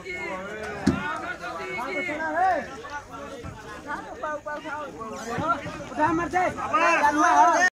उठा मर्दै